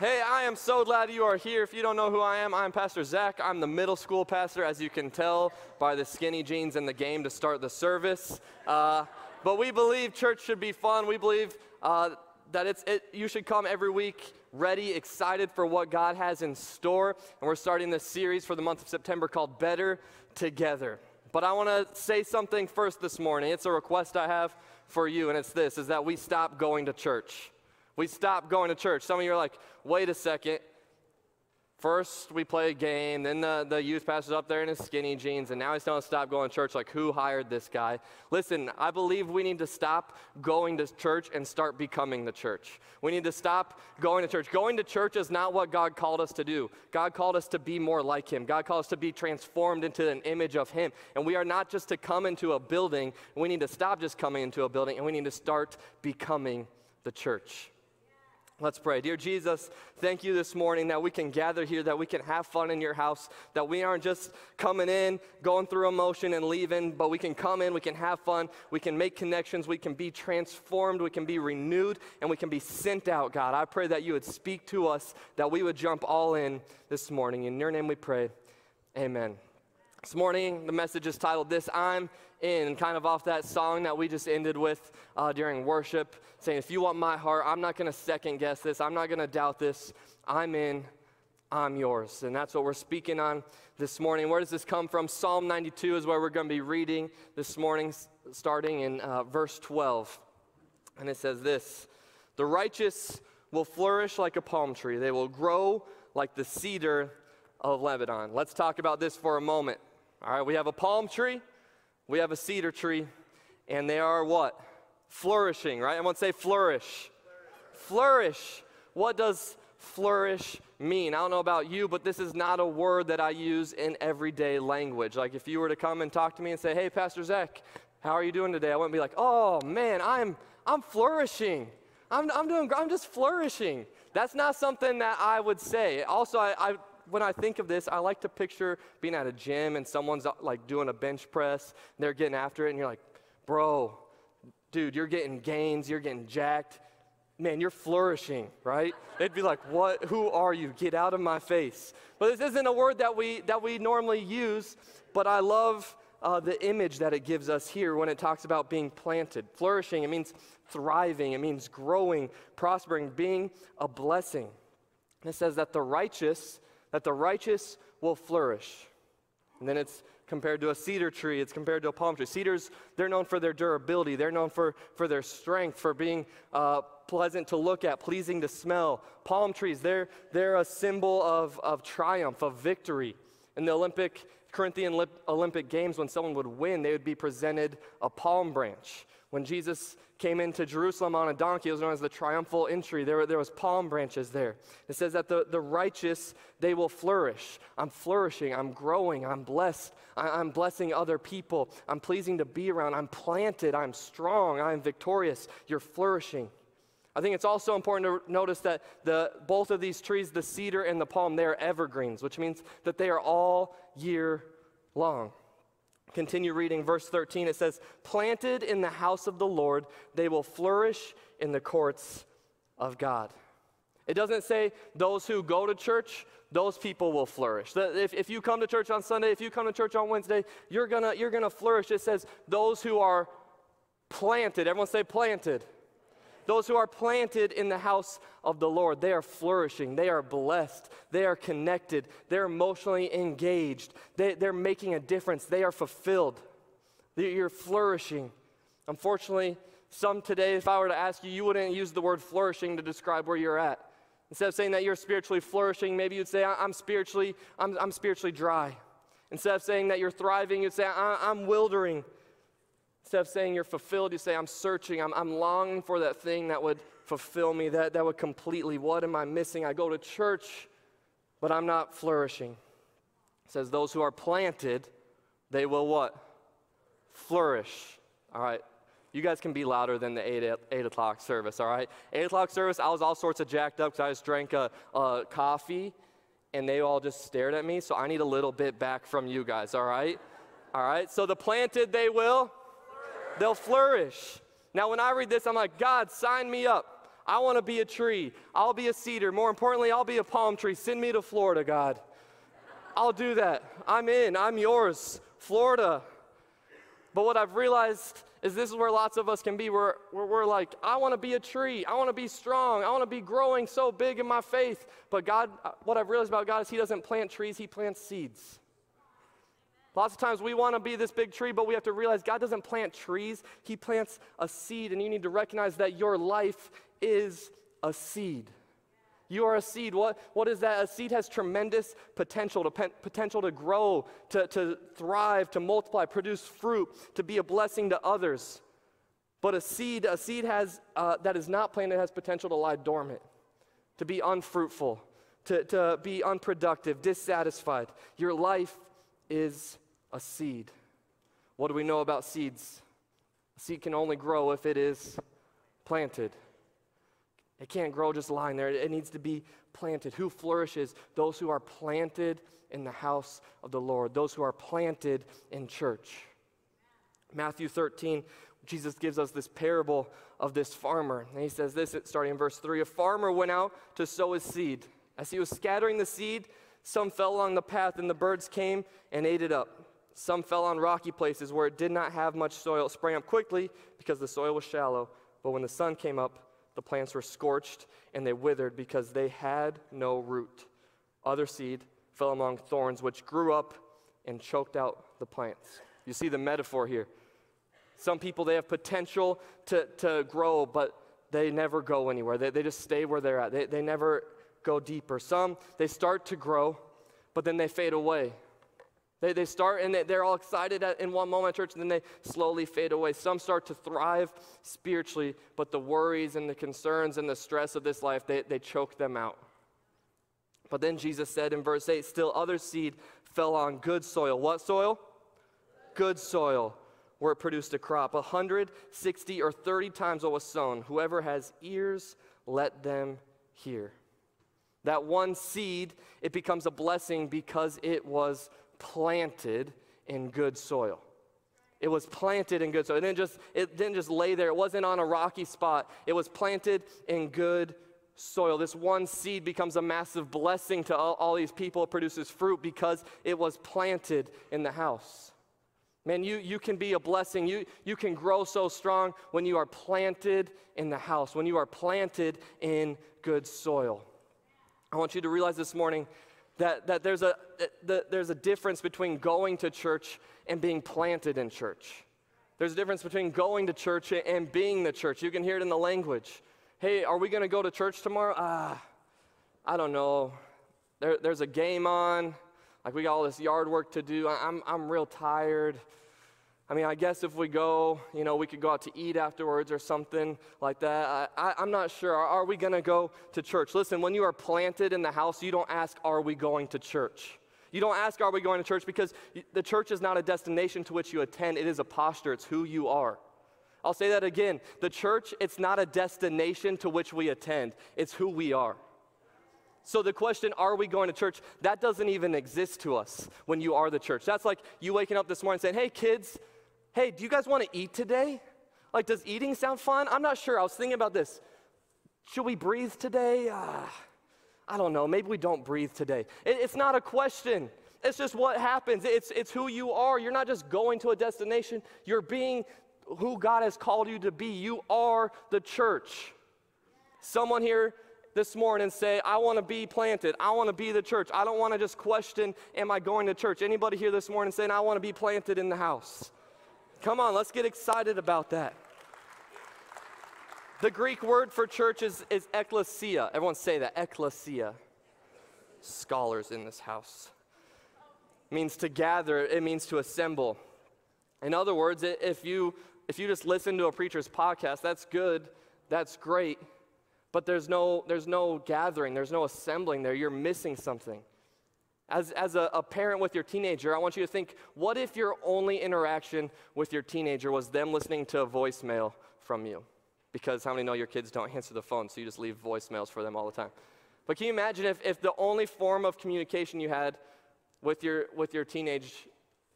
Hey, I am so glad you are here. If you don't know who I am, I'm Pastor Zach. I'm the middle school pastor, as you can tell by the skinny jeans and the game to start the service. Uh, but we believe church should be fun. We believe uh, that it's, it, you should come every week ready, excited for what God has in store. And we're starting this series for the month of September called Better Together. But I want to say something first this morning. It's a request I have for you, and it's this is that we stop going to church. We stop going to church. Some of you are like, wait a second. First, we play a game, then the, the youth pastor's up there in his skinny jeans, and now he's telling us to stop going to church. Like, who hired this guy? Listen, I believe we need to stop going to church and start becoming the church. We need to stop going to church. Going to church is not what God called us to do. God called us to be more like Him. God called us to be transformed into an image of Him. And we are not just to come into a building, we need to stop just coming into a building, and we need to start becoming the church. Let's pray. Dear Jesus, thank you this morning that we can gather here, that we can have fun in your house, that we aren't just coming in, going through emotion and leaving, but we can come in, we can have fun, we can make connections, we can be transformed, we can be renewed, and we can be sent out, God. I pray that you would speak to us, that we would jump all in this morning. In your name we pray. Amen. This morning, the message is titled This I'm In, kind of off that song that we just ended with uh, during worship, saying, If you want my heart, I'm not going to second guess this. I'm not going to doubt this. I'm in, I'm yours. And that's what we're speaking on this morning. Where does this come from? Psalm 92 is where we're going to be reading this morning, starting in uh, verse 12. And it says this The righteous will flourish like a palm tree, they will grow like the cedar of Lebanon. Let's talk about this for a moment. All right, we have a palm tree, we have a cedar tree, and they are what? Flourishing, right? I want to say flourish. Flourish. flourish. What does flourish mean? I don't know about you, but this is not a word that I use in everyday language. Like if you were to come and talk to me and say, "Hey, Pastor Zach, how are you doing today?" I wouldn't be like, "Oh man, I'm I'm flourishing. I'm I'm doing. I'm just flourishing." That's not something that I would say. Also, I, I when I think of this, I like to picture being at a gym and someone's uh, like doing a bench press, and they're getting after it, and you're like, bro, dude, you're getting gains, you're getting jacked. Man, you're flourishing, right? They'd be like, what? Who are you? Get out of my face. But this isn't a word that we, that we normally use, but I love uh, the image that it gives us here when it talks about being planted. Flourishing, it means thriving, it means growing, prospering, being a blessing. it says that the righteous that the righteous will flourish. And then it's compared to a cedar tree, it's compared to a palm tree. Cedars, they're known for their durability, they're known for, for their strength, for being uh, pleasant to look at, pleasing to smell. Palm trees, they're, they're a symbol of, of triumph, of victory. In the Olympic, Corinthian Olympic Games, when someone would win, they would be presented a palm branch. When Jesus came into Jerusalem on a donkey, it was known as the triumphal entry. There, there was palm branches there. It says that the, the righteous, they will flourish. I'm flourishing. I'm growing. I'm blessed. I, I'm blessing other people. I'm pleasing to be around. I'm planted. I'm strong. I'm victorious. You're flourishing. I think it's also important to notice that the, both of these trees, the cedar and the palm, they are evergreens, which means that they are all year long. Continue reading verse 13. It says, Planted in the house of the Lord, they will flourish in the courts of God. It doesn't say those who go to church, those people will flourish. If, if you come to church on Sunday, if you come to church on Wednesday, you're gonna, you're gonna flourish. It says those who are planted. Everyone say planted. Those who are planted in the house of the Lord, they are flourishing, they are blessed, they are connected, they're emotionally engaged, they, they're making a difference, they are fulfilled. You're flourishing. Unfortunately, some today, if I were to ask you, you wouldn't use the word flourishing to describe where you're at. Instead of saying that you're spiritually flourishing, maybe you'd say, I'm spiritually, I'm, I'm spiritually dry. Instead of saying that you're thriving, you'd say, I'm wildering. Instead of saying you're fulfilled, you say, I'm searching, I'm, I'm longing for that thing that would fulfill me, that, that would completely, what am I missing? I go to church, but I'm not flourishing. It says, Those who are planted, they will what? Flourish. All right. You guys can be louder than the 8, 8 o'clock service, all right? 8 o'clock service, I was all sorts of jacked up because I just drank a, a coffee and they all just stared at me, so I need a little bit back from you guys, all right? All right, so the planted they will they'll flourish. Now, when I read this, I'm like, God, sign me up. I want to be a tree. I'll be a cedar. More importantly, I'll be a palm tree. Send me to Florida, God. I'll do that. I'm in. I'm yours. Florida. But what I've realized is this is where lots of us can be. Where, where we're like, I want to be a tree. I want to be strong. I want to be growing so big in my faith. But God, what I've realized about God is He doesn't plant trees, He plants seeds. Lots of times we want to be this big tree, but we have to realize God doesn't plant trees, He plants a seed. And you need to recognize that your life is a seed. You are a seed. What, what is that? A seed has tremendous potential to potential to grow, to, to thrive, to multiply, produce fruit, to be a blessing to others. But a seed, a seed has uh, that is not planted has potential to lie dormant, to be unfruitful, to, to be unproductive, dissatisfied. Your life is a seed. What do we know about seeds? A seed can only grow if it is planted. It can't grow just lying there. It needs to be planted. Who flourishes? Those who are planted in the house of the Lord, those who are planted in church. Matthew 13, Jesus gives us this parable of this farmer. And he says this, starting in verse 3 A farmer went out to sow his seed. As he was scattering the seed, some fell along the path, and the birds came and ate it up. Some fell on rocky places where it did not have much soil. It sprang up quickly because the soil was shallow. But when the sun came up, the plants were scorched and they withered because they had no root. Other seed fell among thorns, which grew up and choked out the plants. You see the metaphor here. Some people, they have potential to, to grow, but they never go anywhere. They, they just stay where they're at. They, they never go deeper. Some, they start to grow, but then they fade away. They, they start and they, are all excited at, in one moment, church, and then they slowly fade away. Some start to thrive spiritually, but the worries and the concerns and the stress of this life, they, they choke them out. But then Jesus said in verse 8, still other seed fell on good soil. What soil? Good soil, where it produced a crop. A hundred, sixty, or thirty times what was sown. Whoever has ears, let them hear. That one seed, it becomes a blessing because it was planted in good soil. It was planted in good soil. It didn't just, it didn't just lay there. It wasn't on a rocky spot. It was planted in good soil. This one seed becomes a massive blessing to all, all these people. It produces fruit because it was planted in the house. Man, you, you can be a blessing. You, you can grow so strong when you are planted in the house, when you are planted in good soil. I want you to realize this morning that, that there's, a, that there's a difference between going to church and being planted in church. There's a difference between going to church and being the church. You can hear it in the language. Hey, are we going to go to church tomorrow? Ah, I don't know. There, there's a game on. Like, we got all this yard work to do. I'm, I'm real tired. I mean, I guess if we go, you know, we could go out to eat afterwards or something like that. I, am not sure. Are, are we going to go to church? Listen, when you are planted in the house, you don't ask, Are we going to church? You don't ask, Are we going to church? Because the church is not a destination to which you attend, it is a posture, it's who you are. I'll say that again. The church, it's not a destination to which we attend, it's who we are. So the question, are we going to church? That doesn't even exist to us when you are the church. That's like you waking up this morning saying, hey, kids, hey, do you guys want to eat today? Like, does eating sound fun? I'm not sure. I was thinking about this. Should we breathe today? Uh, I don't know. Maybe we don't breathe today. It, it's not a question. It's just what happens. It's, it's who you are. You're not just going to a destination, you're being who God has called you to be. You are the church. Someone here this morning say, I want to be planted. I want to be the church. I don't want to just question, am I going to church? Anybody here this morning saying, I want to be planted in the house? Come on, let's get excited about that. The Greek word for church is, is ecclesia. Everyone say that, ecclesia. Scholars in this house. It means to gather, it means to assemble. In other words, if you, if you just listen to a preacher's podcast, that's good, that's great, but there's no, there's no gathering, there's no assembling there. You're missing something. As, as a, a, parent with your teenager, I want you to think what if your only interaction with your teenager was them listening to a voicemail from you? Because how many know your kids don't answer the phone, so you just leave voicemails for them all the time? But can you imagine if, if the only form of communication you had with your, with your teenage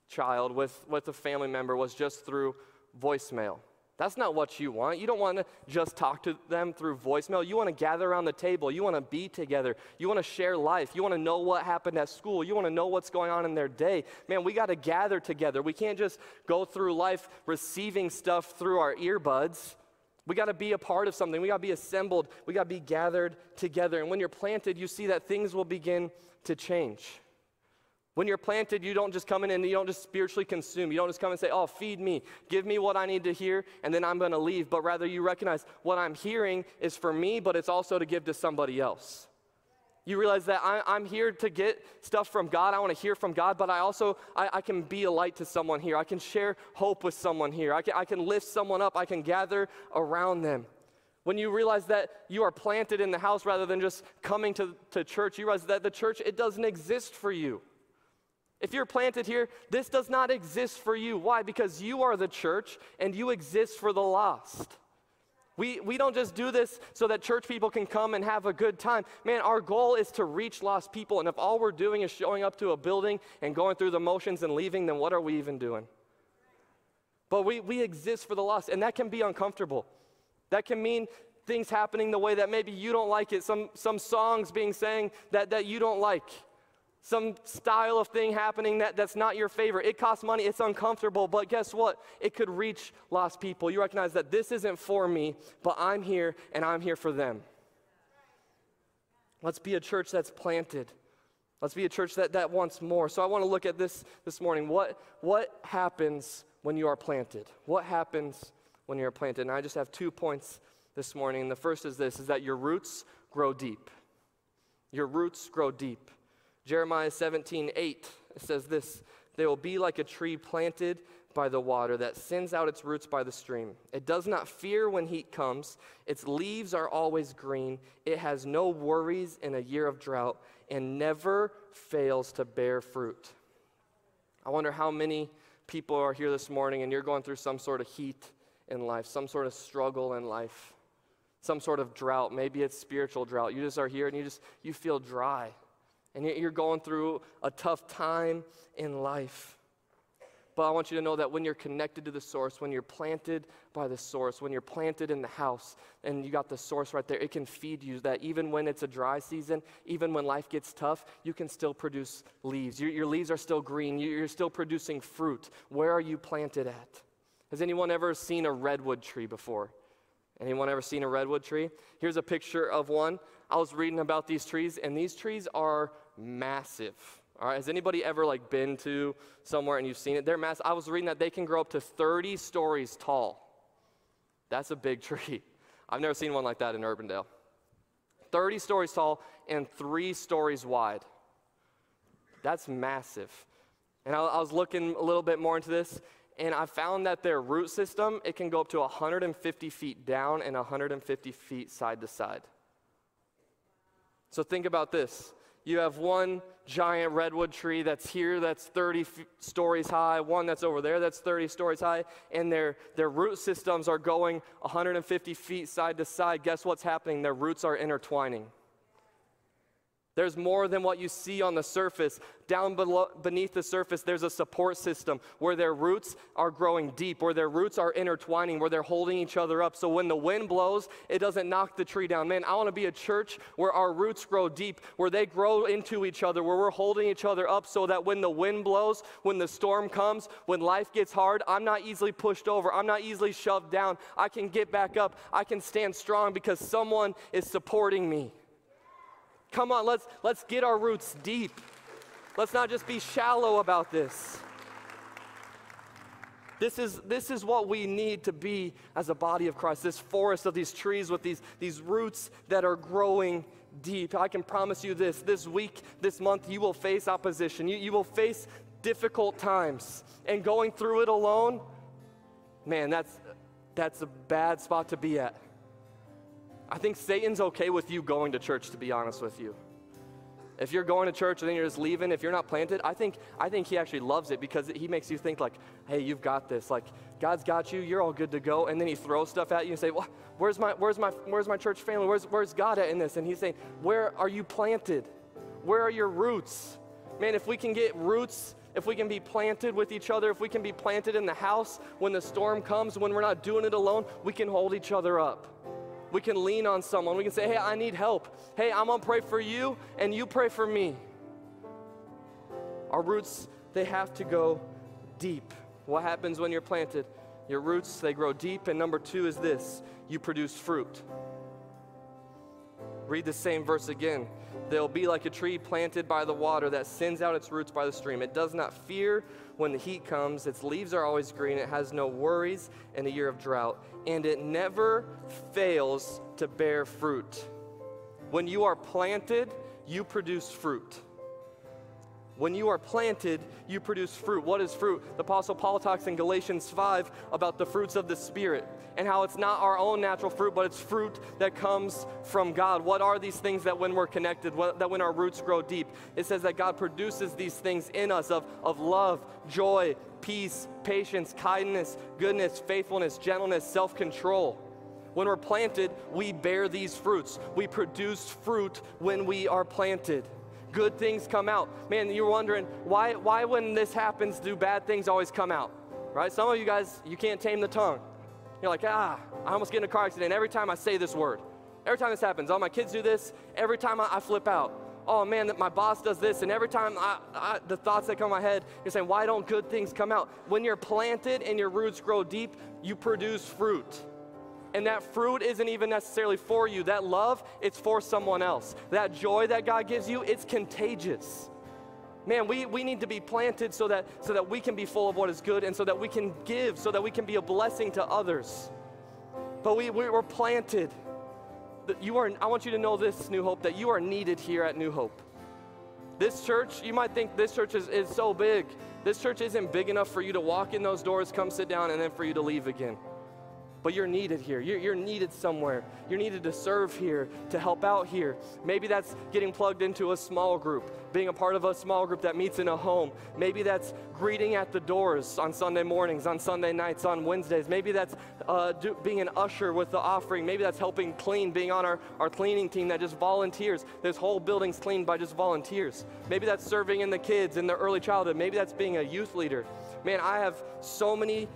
child, with, with a family member, was just through voicemail? That's not what you want. You don't want to just talk to them through voicemail. You want to gather around the table. You want to be together. You want to share life. You want to know what happened at school. You want to know what's going on in their day. Man, we got to gather together. We can't just go through life receiving stuff through our earbuds. We got to be a part of something. We got to be assembled. We got to be gathered together. And when you're planted, you see that things will begin to change. When you're planted, you don't just come in and you don't just spiritually consume. You don't just come and say, Oh, feed me, give me what I need to hear, and then I'm going to leave. But rather, you recognize what I'm hearing is for me, but it's also to give to somebody else. You realize that I, am here to get stuff from God. I want to hear from God, but I also I, I, can be a light to someone here. I can share hope with someone here. I can, I can lift someone up. I can gather around them. When you realize that you are planted in the house rather than just coming to, to church, you realize that the church it doesn't exist for you. If you're planted here, this does not exist for you. Why? Because you are the church and you exist for the lost. We, we don't just do this so that church people can come and have a good time. Man, our goal is to reach lost people. And if all we're doing is showing up to a building and going through the motions and leaving, then what are we even doing? But we, we exist for the lost, and that can be uncomfortable. That can mean things happening the way that maybe you don't like it, some, some songs being sang that, that you don't like some style of thing happening that, that's not your favorite. It costs money, it's uncomfortable, but guess what? It could reach lost people. You recognize that this isn't for me, but I'm here and I'm here for them. Let's be a church that's planted. Let's be a church that, that wants more. So I want to look at this this morning. What, what happens when you are planted? What happens when you're planted? And I just have two points this morning. The first is this is that your roots grow deep. Your roots grow deep. Jeremiah 17, 8 says this They will be like a tree planted by the water that sends out its roots by the stream. It does not fear when heat comes, its leaves are always green, it has no worries in a year of drought, and never fails to bear fruit. I wonder how many people are here this morning and you're going through some sort of heat in life, some sort of struggle in life, some sort of drought. Maybe it's spiritual drought. You just are here and you just you feel dry and you're going through a tough time in life. But I want you to know that when you're connected to the source, when you're planted by the source, when you're planted in the house and you got the source right there, it can feed you that even when it's a dry season, even when life gets tough, you can still produce leaves. Your, your leaves are still green, you're still producing fruit. Where are you planted at? Has anyone ever seen a redwood tree before? Anyone ever seen a redwood tree? Here's a picture of one. I was reading about these trees, and these trees are massive. All right, has anybody ever like been to somewhere and you've seen it? They're massive. I was reading that they can grow up to 30 stories tall. That's a big tree. I've never seen one like that in Urbandale. 30 stories tall and three stories wide. That's massive. And I, I was looking a little bit more into this, and I found that their root system, it can go up to 150 feet down and 150 feet side to side. So think about this you have one giant redwood tree that's here that's 30 f- stories high, one that's over there that's 30 stories high, and their, their root systems are going 150 feet side to side. Guess what's happening? Their roots are intertwining. There's more than what you see on the surface. Down below, beneath the surface, there's a support system where their roots are growing deep, where their roots are intertwining, where they're holding each other up. So when the wind blows, it doesn't knock the tree down. Man, I want to be a church where our roots grow deep, where they grow into each other, where we're holding each other up so that when the wind blows, when the storm comes, when life gets hard, I'm not easily pushed over. I'm not easily shoved down. I can get back up. I can stand strong because someone is supporting me. Come on, let's, let's get our roots deep. Let's not just be shallow about this. This is, this is what we need to be as a body of Christ this forest of these trees with these, these roots that are growing deep. I can promise you this this week, this month, you will face opposition. You, you will face difficult times. And going through it alone, man, that's, that's a bad spot to be at. I think Satan's okay with you going to church, to be honest with you. If you're going to church and then you're just leaving, if you're not planted, I think, I think he actually loves it because he makes you think like, hey, you've got this. Like, God's got you, you're all good to go. And then he throws stuff at you and say, well, where's my, where's my, where's my church family? Where's, where's God at in this? And he's saying, where are you planted? Where are your roots? Man, if we can get roots if we can be planted with each other, if we can be planted in the house when the storm comes, when we're not doing it alone, we can hold each other up. We can lean on someone. We can say, hey, I need help. Hey, I'm gonna pray for you, and you pray for me. Our roots, they have to go deep. What happens when you're planted? Your roots, they grow deep. And number two is this you produce fruit. Read the same verse again. They'll be like a tree planted by the water that sends out its roots by the stream. It does not fear when the heat comes, its leaves are always green, it has no worries in a year of drought, and it never fails to bear fruit. When you are planted, you produce fruit. When you are planted, you produce fruit. What is fruit? The Apostle Paul talks in Galatians 5 about the fruits of the Spirit and how it's not our own natural fruit, but it's fruit that comes from God. What are these things that when we're connected, what, that when our roots grow deep? It says that God produces these things in us of, of love, joy, peace, patience, kindness, goodness, faithfulness, gentleness, self control. When we're planted, we bear these fruits. We produce fruit when we are planted good things come out. Man, you're wondering why, why when this happens, do bad things always come out? Right? Some of you guys, you can't tame the tongue. You're like, ah, I almost get in a car accident every time I say this word. Every time this happens, all my kids do this, every time I, I flip out. Oh man, that my boss does this, and every time I, I, the thoughts that come in my head, you're saying, why don't good things come out? When you're planted and your roots grow deep, you produce fruit. And that fruit isn't even necessarily for you. That love, it's for someone else. That joy that God gives you, it's contagious. Man, we, we need to be planted so that, so that we can be full of what is good and so that we can give, so that we can be a blessing to others. But we, we were planted. You are, I want you to know this, New Hope, that you are needed here at New Hope. This church, you might think this church is, is so big. This church isn't big enough for you to walk in those doors, come sit down, and then for you to leave again but you're needed here. You're, you're, needed somewhere. You're needed to serve here, to help out here. Maybe that's getting plugged into a small group, being a part of a small group that meets in a home. Maybe that's greeting at the doors on Sunday mornings, on Sunday nights, on Wednesdays. Maybe that's uh, do, being an usher with the offering. Maybe that's helping clean, being on our, our cleaning team that just volunteers. This whole buildings cleaned by just volunteers. Maybe that's serving in the kids in the early childhood. Maybe that's being a youth leader. Man, I have so many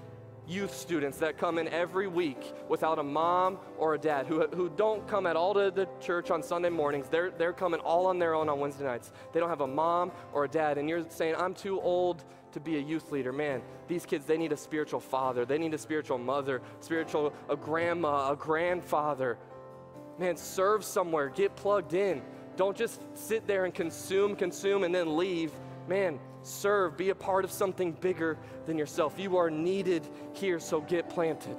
youth students that come in every week without a mom or a dad who, who don't come at all to the church on Sunday mornings. They're, they're coming all on their own on Wednesday nights. They don't have a mom or a dad. And you're saying, I'm too old to be a youth leader. Man, these kids, they need a spiritual father. They need a spiritual mother, spiritual, a grandma, a grandfather. Man, serve somewhere. Get plugged in. Don't just sit there and consume, consume, and then leave. Man, serve, be a part of something bigger than yourself. You are needed here, so get planted.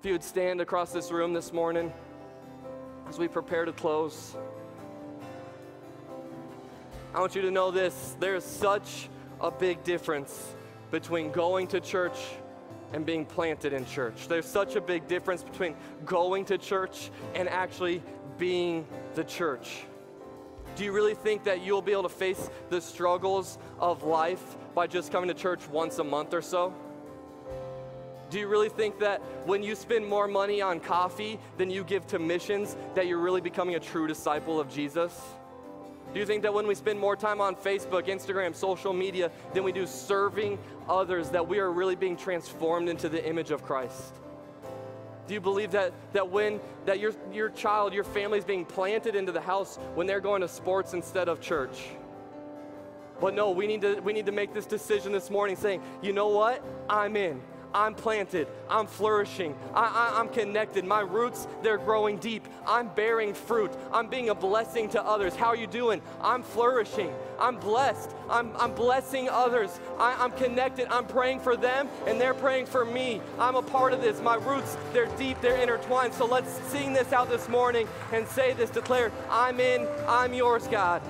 If you would stand across this room this morning as we prepare to close, I want you to know this there's such a big difference between going to church and being planted in church. There's such a big difference between going to church and actually being the church. Do you really think that you'll be able to face the struggles of life by just coming to church once a month or so? Do you really think that when you spend more money on coffee than you give to missions, that you're really becoming a true disciple of Jesus? Do you think that when we spend more time on Facebook, Instagram, social media than we do serving others, that we are really being transformed into the image of Christ? Do you believe that, that when that your, your child, your family is being planted into the house when they're going to sports instead of church? But no, we need to we need to make this decision this morning saying, you know what? I'm in. I'm planted. I'm flourishing. I, am connected. My roots, they're growing deep. I'm bearing fruit. I'm being a blessing to others. How are you doing? I'm flourishing. I'm blessed. I'm, I'm blessing others. I, I'm connected. I'm praying for them, and they're praying for me. I'm a part of this. My roots, they're deep, they're intertwined. So let's sing this out this morning and say this, declare, I'm in, I'm yours, God.